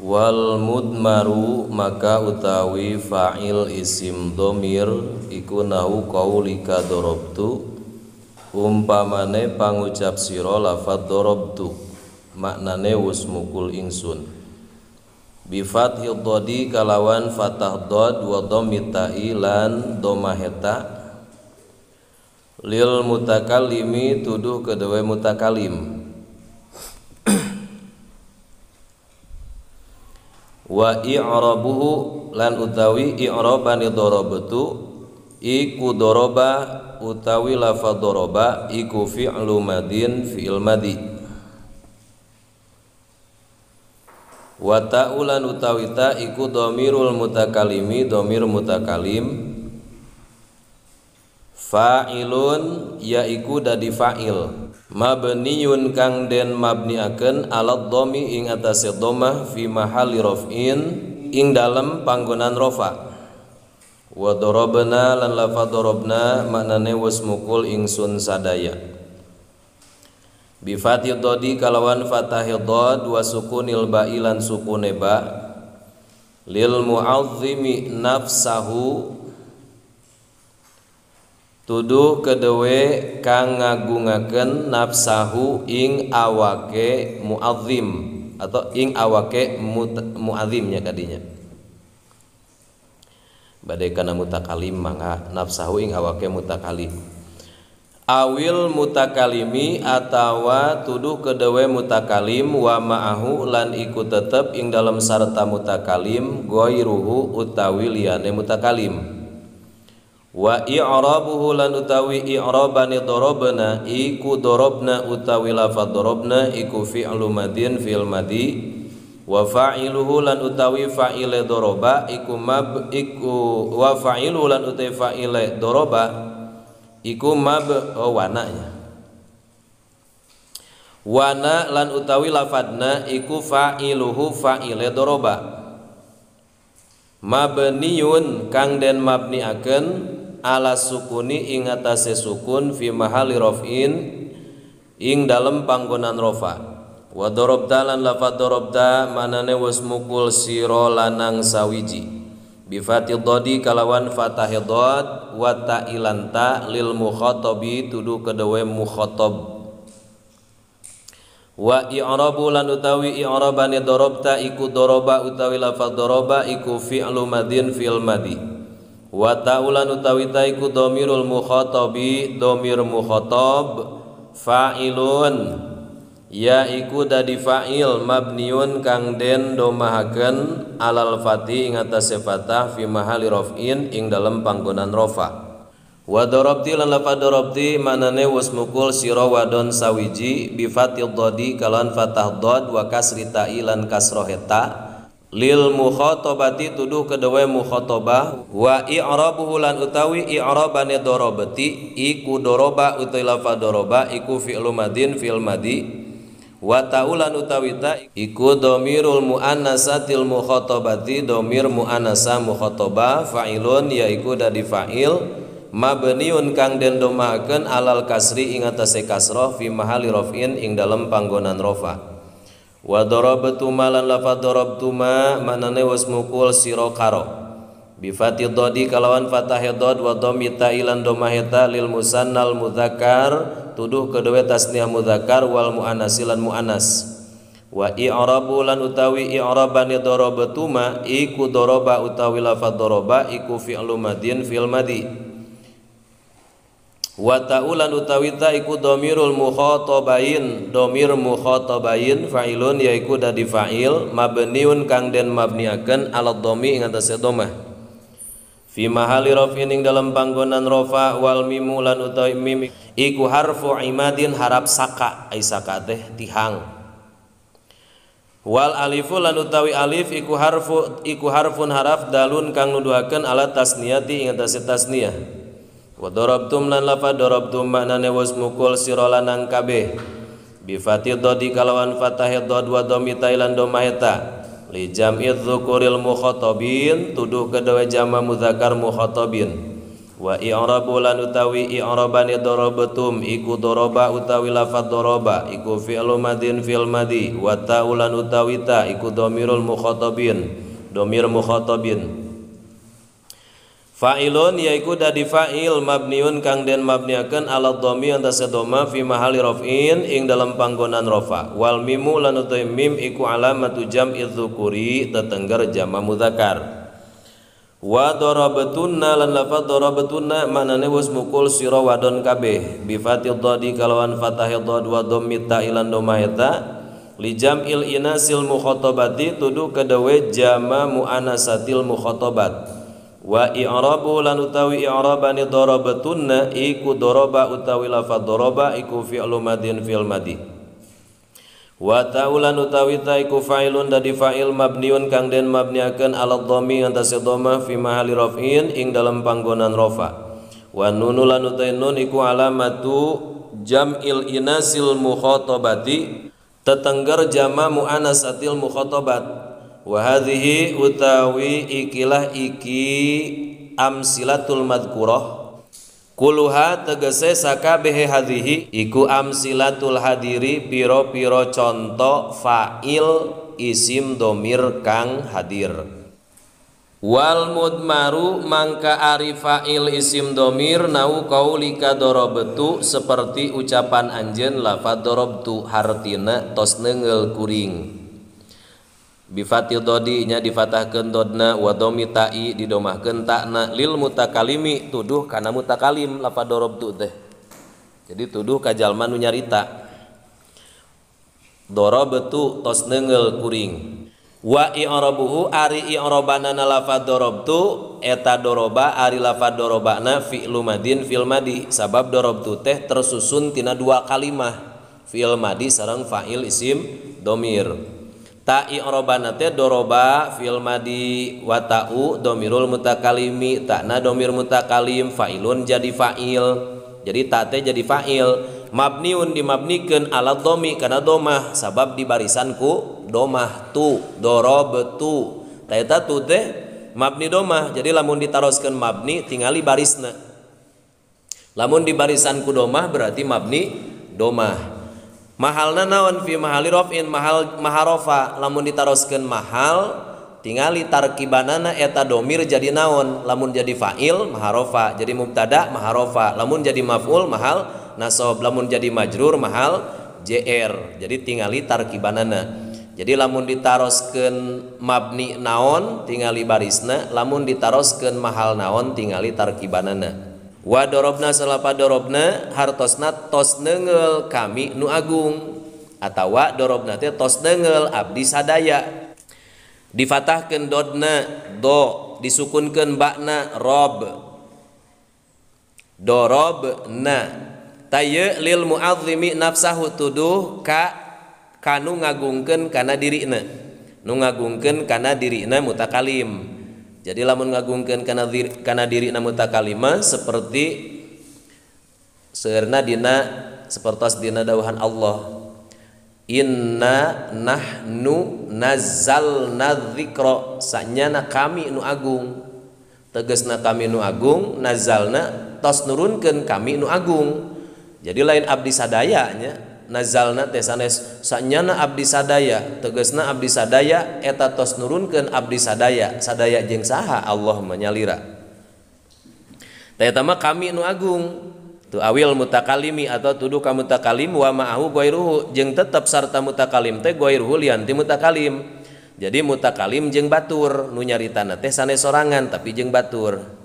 wal mudmaru maka utawi fa'il isim domir iku nahu qaulika darabtu umpamane pangucap sira lafadz darabtu maknane wus mukul ingsun. Bi fathil dadi kalawan fatah dad wa dhammi ta'i lan domaheta lil mutakallimi tuduh kedua mutakalim wa i'rabuhu lan utawi i'rabani darabtu iku daraba utawi lafadz daraba iku fi'lu madin fi'il madi. Wa ta'ulan utawi ta iku dhamirul mutakalimi dhamir mutakalim. Fa'ilun yaiku dadi fa'il mabniyun kang den mabniaken alat domi ing atase domah fi mahali rof'in ing dalem panggonan rofa wa dorobna lan lafadz dorobna maknane wis mukul ingsun sadaya. Bi dodi kalawan fatahil dod wa sukunil ba'ilan sukune ba. Lil mu'azzimi nafsahu tuduh kedewe kang ngagungaken nafsahu ing awake muadzim atau ing awake muadzimnya kadinya badai kana mutakalim mangga nafsahu ing awake mutakalim awil mutakalimi atawa tuduh kedewe mutakalim wa ma'ahu lan iku tetep ing dalam sarta mutakalim ghairuhu utawi liyane mutakalim wa i'rabuhu lan utawi i'rabani darabna iku darabna utawi lafadz darabna iku fi'lu madin fi'l madi. Wa fa'iluhu lan utawi fa'ile daraba iku mab iku wa fa'iluhu lan utawi fa'ile daraba iku mab oh wananya wana lan utawi lafadna iku fa'iluhu fa'ile daraba mabniyun kang den mabniaken ala sukuni ing atase sukun fi mahali raf'in ing dalem panggonan rofa. Wa darabta lan lafadz darabta manane wis mukul sira lanang sawiji. Bi fatih dadi kalawan fatah dad wa ta'ilan ta lil mukhatabi tudu kedewe mukhatab. Wa i'rabu lan utawi i'rabane darabta iku daraba utawi lafadz daraba iku fi'lu madin fi'l madi wa ta'ulan utawi taiku domirul mukhatabi domir mukhatab fa'ilun. Ya iku dadi fa'il mabniun kang den domahaken alal fati ing atase fatah fi mahali raf'in ing dalem panggonan rafa wa darabti lan lafadz darabti manane wis mukul sira wadon sawiji bi fatil dadi kalan fatah dad wa kasri ta'ilan kasroheta lil mukhatabati tuduh kedua mukhatabah. Wa i'rabuhu lan utawi i'rabane darabati iku daraba utawi lafaz daraba iku fi'lu madin fi'l madi. Wa ta'ulan utawi ta iku dhamirul muannasatil mukhatabati dhamir muannasa mukhatabah fa'ilun yaiku dadi fa'il. Mabniun kang den domakeun alal kasri ing atase kasrah fi mahali raf'in ing dalem panggonan rafa' wa darabtu malan lafadz darabtu ma manane was mukul sira karo. Bi fatih dadi kalawan fatah dad wa dhammi ta'ilan domaheta lil musannal mudzakkar tuduh kedua tasniah mudzakkar wal muannasilan muannas wa i'rabu lan utawi i'rabane darabtu ma iku daraba utawi lafadz daraba iku fi'lu madin fil madi wa ta'ulan utawi ta iku dhamirul mukhatabain. Dhamir mukhatabain fa'ilun yaiku dadi fa'il mabniun kang den mabniaken ala dhami ing atase dhamah fi mahali rafin ing dalam panggonan rafa wal mimu lan utawi mim iku harfu imadin harap saka ai saka teh tihang. Wal alifu lan utawi alif iku harfu iku harfun haraf dalun kang nuduhaken ala tasniyati ing atase tasniyah wa darabtum lan lafa darabtum maknane was mukul sira lanang kabeh. Bi fatih dadi kalawan fatah dad wa dhammi tailan domaheta li jam'i dzukuril mukhatabin tuduh kedua jama mudzakkar mukhatabin. Wa i'rabu lan utawi i'rabani darabatum iku daraba utawi lafadz daraba iku fi'lu madin fil madi wa ta'ulan utawi ta iku dhamirul mukhatabin. Dhamir mukhatabin Fa'ilun yaiku dadi fa'il mabniun kang den mabniakeun ala dhammi antase dhamma fi mahali raf'in ing dalam panggonan rafa. Wal mimu lan utawi mim iku alamatu jam'i dzukuri tetengger jama mudzakkar. Wa darabatunna lan lafaz darabatunna maknane wis mukul sira wadon kabeh bi fathil dhadi kalawan fathahil dhad wa ta ilan dhamma li jam'il inasil mukhatabati tudu kedawe jama muannasatil mukhatabat wa i'rabu lan utawi i'rabani darabatunna iku daraba utawi lafadz daraba iku fi'lu madin fil madi wa ta'ulan utawi ta iku fa'ilun dadi fa'il mabniun kang den mabniakeun ala dhammi antase dhamma fi mahali raf'in ing dalam panggonan rafa. Wa nunu lan utawi nun iku alamatu jam'il inasil mukhatabati tetengger jama muannasatil mukhatabat wa hadhihi utawi ikilah iki amsilatul madkurah kuluha tegese sakabehe hadhihi iku amsilatul hadiri piro-piro contoh fa'il isim domir kang hadir. Wal mudmaru mangka ari fa'il isim domir nau kaulika dorobetu seperti ucapan anjen lafad dorobtu hartina tos nengel kuring bifatil dodinya difatahkeun dodna wa wadomi ta'i didomahkeun ta'na. Lil mutakalimi tuduh kana mutakalim lapa dorobtu teh. Jadi tuduh ka jalma nu nyarita. Dorobtu tos nengel kuring. Wa i'rabuhu ari i'rabanana lafad dorobtu eta doroba ari lafad dorobana fi'lu madin fil madi. Sabab dorobtu teh tersusun tina dua kalimah. Fi'il madi sareng fa'il isim domir. ta i'robana teh doroba fil madi wa ta'u domirul mutakalimi. Ta'na domir mutakalim fa'ilun jadi fa'il. Jadi ta teh jadi fa'il. Mabniun dimabnikeun ala domi karena domah. Sabab di barisanku domah tu dorob tu. Ta tu teh mabni domah. Jadi lamun ditaroskeun mabni tingali barisna. Lamun di barisanku domah berarti mabni domah. mahalna naon fi mahali rofin? Mahal maharofa lamun ditaroskeun mahal tingali tarkibanana eta domir jadi naon? Lamun jadi fa'il maharofa. Jadi mubtada maharofa. Lamun jadi maf'ul mahal. Nasob lamun jadi majrur mahal. Jr jadi tingali tarkibanana. Jadi lamun ditaroskeun mabni naon tingali barisna. Lamun ditaroskeun mahal naon tingali tarkibanana. wa dorobna salapa dorobna hartosna tos nengel kami nu agung. Atawa dorobna teh tos nengel abdi sadaya. Difatahkan dodna do disukunkan bakna rob. Dorob na taye lil muadzimi nafsahu tuduh ka kanu ngagungkeun kana dirina. Nu ngagungkeun kana dirina mutakalim. Jadi lamun ngagungkeun kana diri kana diri na mutakalima seperti seurna dina seperti dina dawuhan Allah. Inna nahnu nazzalna dzikra. Sanyana kami nu agung. Tegasna kami nu agung nazalna tos nurunkeun kami nu agung. Jadi lain abdi sadayanya nazalna teh sanes sanyana abdi sadaya tegesna abdi sadaya eta tos nurunkeun abdi sadaya sadaya jeung saha Allah menyalira. Teh mah kami nu agung tu awil mutakalimi atau tuduh ka mutakalim wa ma'ahu ghairuhu jeung tetep sarta mutakalim teh ghairuhu lian ti mutakalim. Jadi mutakalim jeung batur nu nyaritana teh sanes sorangan tapi jeung batur.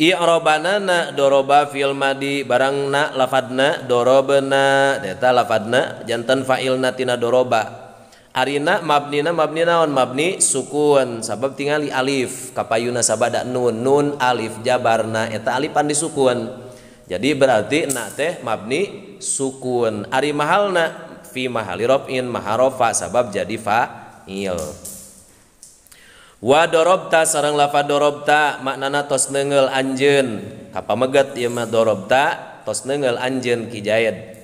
Irobanana doroba fil madi barangna lafadna dorobena. Deta lafadna jantan fa'ilna tina doroba. Arina mabnina mabni naon? Mabni sukun. Sabab tingali alif kapayuna sabada nun. Nun alif jabarna eta alifan disukun. Jadi berarti na teh mabni sukun. Ari mahalna fi mahali robin maharofa sabab jadi fa'il. wa dorobta sarang lafa dorobta maknana tos nengel anjen apa megat ieu mah dorobta tos nengel anjen kijayed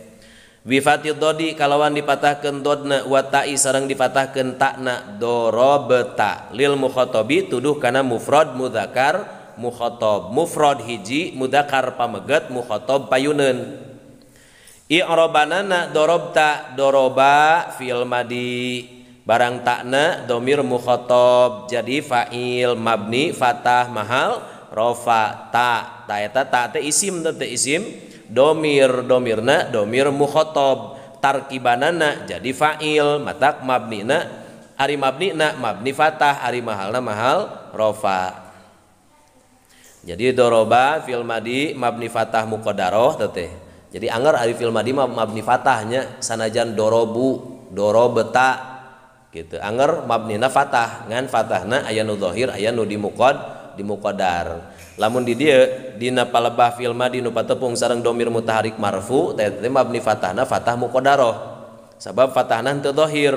wifati dodi kalawan dipatahkan dodna watai sarang dipatahkan takna dorobta. Lil mukhotobi tuduh kana mufrad mudakar mukhotob. Mufrad hiji mudakar pameget mukhotob payunen I'robanana dorobta doroba fil madi. Barang takna domir mukhotob. Jadi fa'il mabni fatah mahal. Rofa ta. Ta eta ta teh isim teh isim. Domir domirna domir mukhotob. Tarkibanana jadi fa'il. Matak mabnina ari mabnina mabni fatah ari mahalna mahal. Rofa. Jadi doroba fil madi mabni fatah mukodaroh teteh jadi anggar ari fil madi mabni fatahnya sanajan dorobu dorobeta gitu. Anggar mabnina fatah. Ngan fatahna aya nu zahir aya nu di mukod di mukodar lamun di dia dina palebah fil madi nu patepung sareng domir mutaharik marfu teh mabni fatahna fatah muqaddarah sabab fatahna teu dhahir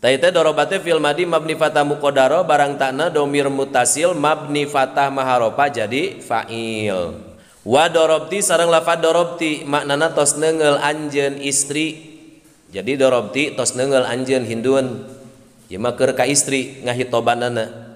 teh teh dorobate fil madi mabni fatah muqaddarah barang takna domir mutasil mabni fatah maharopa jadi fa'il. Wa dorobti sareng lafad dorobti maknana tos neungel anjeun istri jadi dorobti tos nengel anjen Hinduan ya maker ka istri ngahitobanana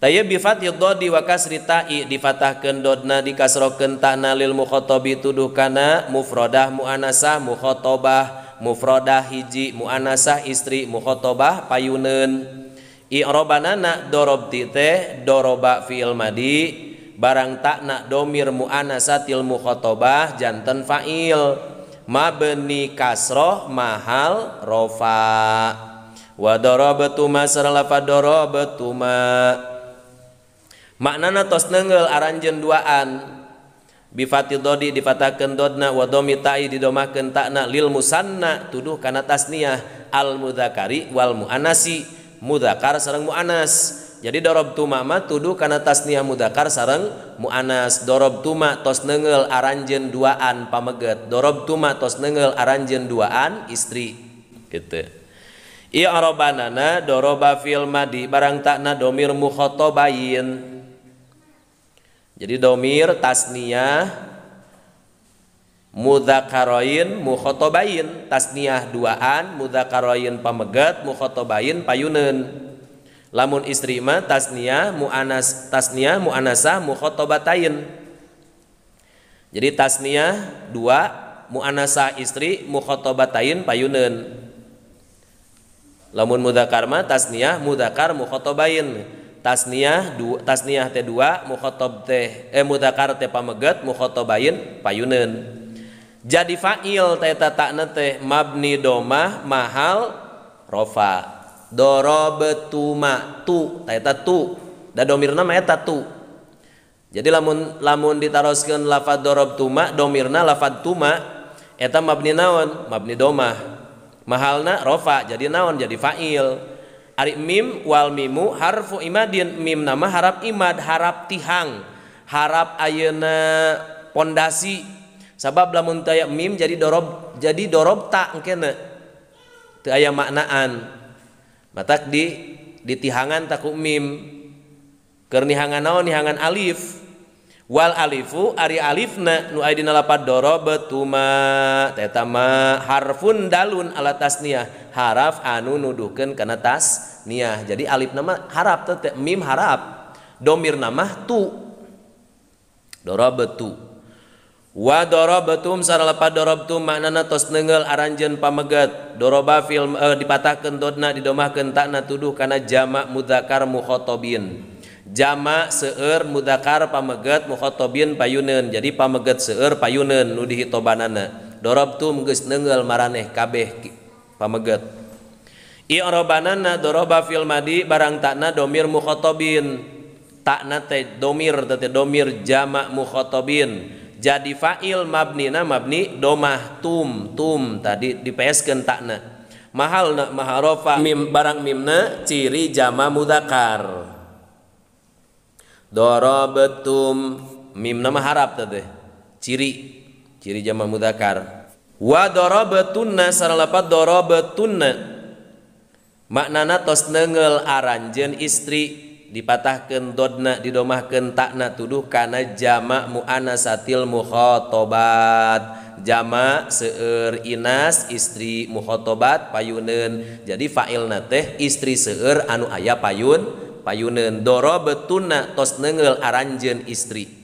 Taya bifat yudodi wa kasri ta'i difatahkan dodna dikasrokan ta'na lil mukhotobi tuduh kana mufrodah mu'anasah mukhotobah mufrodah hiji mu'anasah istri mukhotobah payunen I'robanana dorobti teh doroba fi'il madi barang takna domir mu'anasatil mukhotobah jantan fa'il. mabni kasroh mahal rofa. Wadorobetuma saralafa dorobetuma maknana tos nenggel aranjen duaan. Bifati dodi difatakan dodna wadomi ta'i didomahkan ta'na lil musanna tuduh kana tasniyah al mudhakari wal mu'anasi. Mudhakar sarang mu'anas. Jadi dorob tuma ma tuduh kana tasniyah mudakar sareng muannas dorob tuma tos nenggel aranjen duaan pameget. Dorob tuma tos nenggel aranjen duaan istri. Gitu. I'rabanana doroba fil madi barang takna domir mukhotobayin. Jadi domir tasniyah mudakaroin mukhotobain tasniyah duaan mudakaroin pamegat mukhotobain payunen lamun istri ma tasniyah muanas tasniyah muanasah mukhotobatain jadi tasniyah dua muanasah istri mukhotobatain payunen lamun mudakar ma tasniyah mudakar mukhotobain tasniyah dua tasniyah teh dua mukhotob teh eh mudakar teh pameget mukhotobain payunen jadi fa'il teh takna teh mabni domah mahal rofa dorobetuma tu eta tu. Da domirna mah eta tu. Jadi lamun lamun ditaroskeun lafad dorobtuma domirna lafad tuma eta mabni naon? Mabni domah. Mahalna rofa jadi naon? Jadi fa'il. Ari mim wal mimu harfu imadin. Mim nama harap imad harap tihang. Harap ayeuna pondasi. Sabab lamun taya mim jadi dorob jadi dorob tak kena teu aya maknaan matak di di tihangan taku mim. Keur nihangan naon? Nihangan alif. Wal alifu ari alifna nu aya dina lapad darabtuma eta ma harfun dalun ala tasniyah haraf anu nuduhkeun kana tas niah. Jadi alif nama harap tete mim harap. Domir nama tu. Dorabatu wa darabtum saralapa darabtum maknana tos nenggel aranjeun pamegat. Doroba film eh, dipatahkeun dodna didomahkeun takna tuduh kana jamak mudzakkar mukhatabin jamak seueur mudzakkar pamegat mukhatabin payuneun. Jadi pamegat seueur payuneun nu dihitobanana. Darabtum geus nenggel maraneh kabeh pamegat. I'rabanana doroba fil madi barang takna domir mukhatabin takna teh domir teh domir jamak mukhatabin jadi fa'il mabnina mabni domah tum tum tadi dipeskeun takna. Mahalna maharofa mim barang mimna ciri jama mudakar. Dorobetum mimna mah harap teh ciri ciri jama mudakar. Wa dorobetunna saralapat dorobetunna maknana tos nenggel aranjen istri dipatahkan dodna didomahkan takna tuduh karena jamak muanasatil mukhotobat jamak seueur Inas istri mukhotobat payunen jadi failna teh istri seueur anu ayah payun payunen doro betuna tos nengel aranjen istri.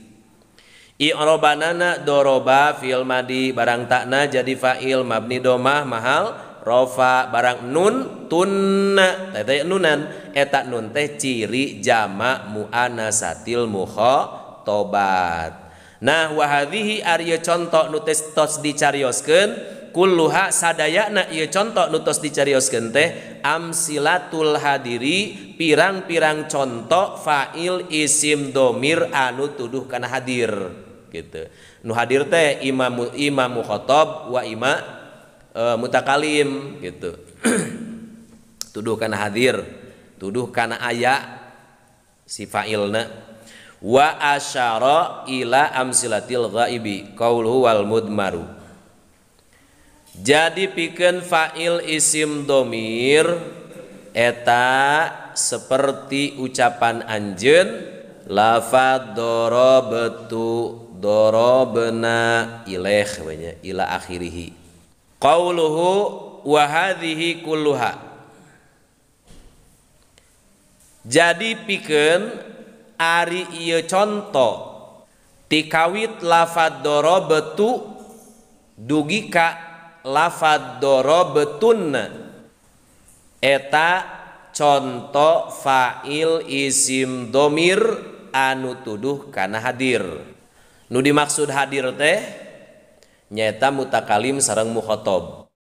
I'robanana doroba filmadi barang takna jadi fa'il mabni domah mahal rofa barang nun tunna. Tete nunan. Eta nun teh ciri jama muanasatil mukho tobat nah wahadhihi Arya contoh nu tos dicarioskeun kulluha sadayana ieu contoh nutos dicarioskeun teh amsilatul hadiri pirang-pirang contoh fa'il isim domir anu tuduh kana hadir. Gitu. Nu hadir teh imam imam mukhatab wa ima uh, mutakalim gitu. Tuduh karena hadir tuduh karena ayat si fa'ilna. Wa asyara ila amsilatil ghaibi qauluhu wal mudmaru. Jadi pikeun fa'il isim domir eta seperti ucapan anjen lafad dorobtu dorobna ilaih ila akhirihi qauluhu wa hadhihi kulluha. Jadi pikeun ari ieu contoh tikawit lafad doro betu dugi ka lafad doro eta contoh fa'il isim domir anu tuduh kana hadir. Nu dimaksud hadir teh nyaeta mutakalim sarang mukhotob.